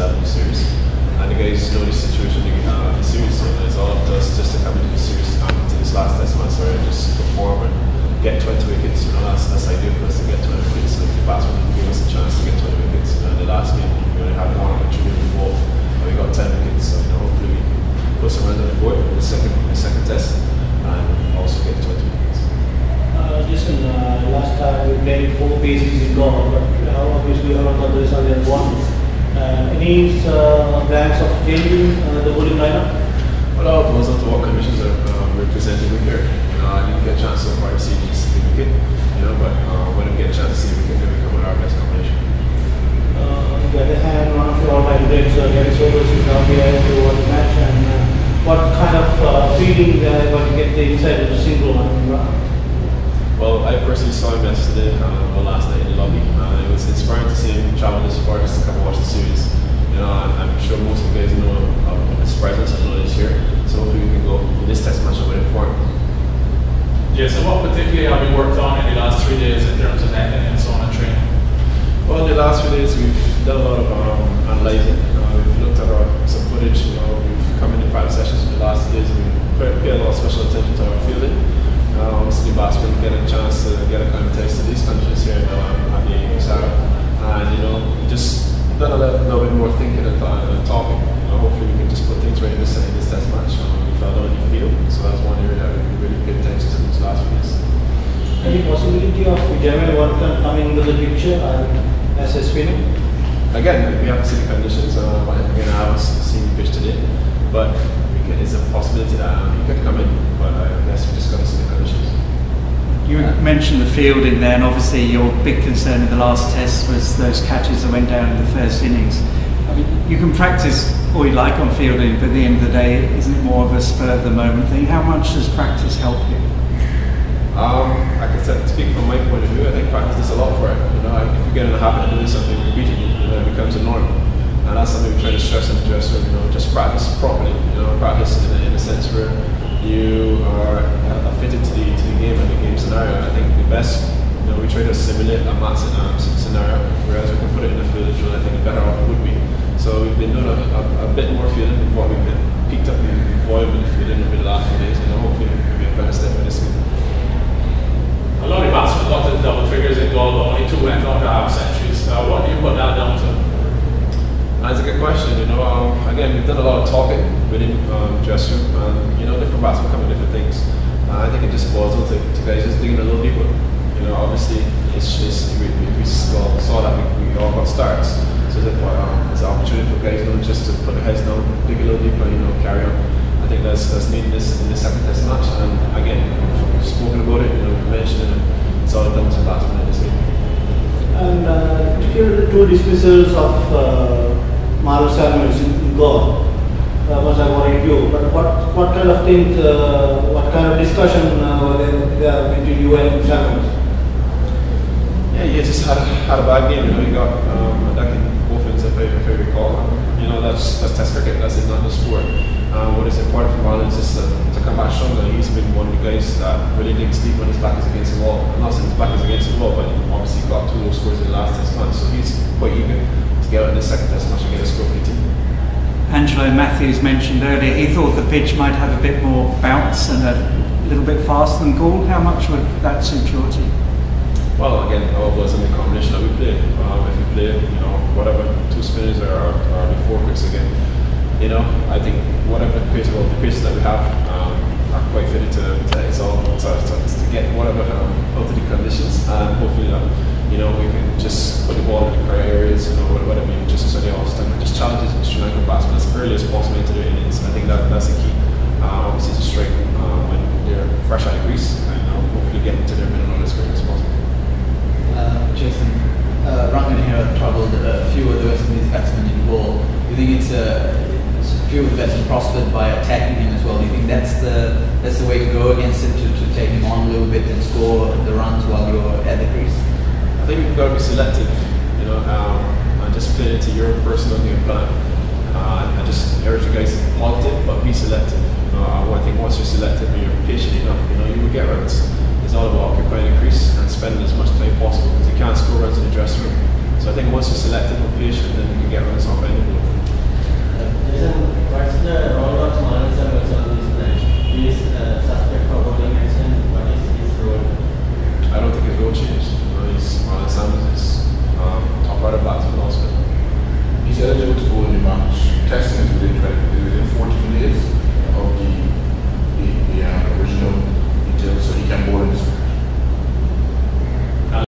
I think And used to know the situation they can have and it's all up to us just to come into the series, come to this last test match, where I just perform and get 20 uh, the bowling lineup? Well, on to what conditions are um, we're presented with here. You know, I didn't get a chance so far to see this the wicket, you know, but uh, when I get a chance to see the wicket, then we come with our best combination. Uh, on the other hand, one of your all-time greats, uh, Garry Sobers, is down here to watch the match, and uh, what kind of uh, feeling uh, when you get the inside of the single line? Uh, Well, I personally saw him yesterday, uh, or last night in the lobby. Uh, it was inspiring to see him travel this far just to come and watch the series. You know, I'm, I'm sure most of you guys know of his presence and know here. So hopefully we can go in this test match with him for him. Jason, what particularly have you worked on in the last three days in terms of netting and so on and training? Well, in the last few days we've done a lot of um, analyzing. Uh, we've looked at our, some footage. You know, we've come in the practice sessions in the last days and we've paid, paid a lot of special attention to our fielding. Uh, obviously, basketball get a chance to get a kind of taste of these countries here now at the Sara. And you know, just done a little, little bit more thinking and, th- and talking. You know, hopefully we can just put things right in this, in this test match. Um, we felt on the field, so that's one area that we really paid attention to these last few days. Any possibility of Jomel Warrican coming into the picture as a spinner? Again, we have to see the conditions. Uh, but again, I haven't seen the pitch today, but can, it's a possibility that um, he could come in. But I guess we just got to see the conditions. You mentioned the fielding there, and obviously your big concern in the last test was those catches that went down in the first innings. I mean, you can practice all you like on fielding, but at the end of the day, isn't it more of a spur of the moment thing? How much does practice help you? Um, I can say- speak from my point of view. I think practice does a lot for it. You know, if you get in the habit of doing something repeatedly, you know, it becomes a norm. And that's something we try to stress in the dressing room. You know, just practice properly. You know, practice in a, in a sense where you are uh, fitted to the to the game and the game scenario. And I think the best, you know, we try to simulate a match um, scenario, whereas we can put it in a field drill. I think the better off it would be. So we've been doing a, a, a bit more fielding than what we've been picked up the volume in the fielding over the last few days. You know, hopefully it'll be a better step for this game. A lot of batsmen got to double figures in Galle, half centuries. Uh, what do you put that down to? That's a good question. You know, um, again, we've done a lot of talking within um, dressing room, and you know, different batsmen come with different things. Uh, I think it just boils down to, to guys just digging a little deeper. You know, obviously, it's just we, we, we saw, saw that we, we all got starts, so it's, um, it's an opportunity for guys, you know, just to put their heads down, dig a little deeper, you know, carry on. I think that's that's needed in this in this second test match, and again, we've spoken about it. You know, mentioned it. And it's all down to the batsmen in this game. And uh, here are the two dismissals of uh, Marlon Samuels in, Galle. Uh, I worried you? But what what kind of things, uh, what kind of discussion uh, were there, there between you and Samuels? Yeah, he just had a, had a bad game. You know, he got um, a both ends, if I, if I recall. You know, that's that's Test cricket. That's not the sport. Um, what is important for Marlon is to, to come back stronger. He's been one of the guys that really didn't sleep when his back is against the wall. Not saying his back is against the wall, but obviously he got two low scores in the last test match, so he's quite eager to get out in the second test match and get a score for the team. Angelo Mathews mentioned earlier he thought the pitch might have a bit more bounce and a little bit faster than Galle. How much would that suit your team? Well, again, all was in the combination that we play. Um, if we play, you know, whatever two spinners or, or, or the four quicks again, you know, I think whatever the pace, well, the paces that we have um, are quite fitted to, to it's all to, to, to get whatever um, out of the conditions, and hopefully that you know we can just put the ball in the correct areas, you know, whatever be just so they all stand, just challenges the Sri Lankan batsmen as early as possible into the innings. I think that that's the key. Uh, obviously, to strike uh, when they're fresh out of crease, and uh, hopefully get into their minimum as quick as possible. Uh, Jason, uh, Rangana Herath troubled a few of the West Indies batsmen in ball. Do you think it's a, a few of the batsmen prospered by attacking him as well? Do you think that's the that's the way to go against him to, to take him on a little bit and score the runs while you're at the crease? I think we've got to be selective, you know, um, and just play it to your personal game plan. Uh, I just urge you guys to be positive, but be selective. Know, I think once you're selective and you're patient enough, you know, you will get runs. It's all about occupying the crease and spending as much time possible because you can't score runs in the dressing room. So I think once you're selective and patient, then you can get runs off anybody.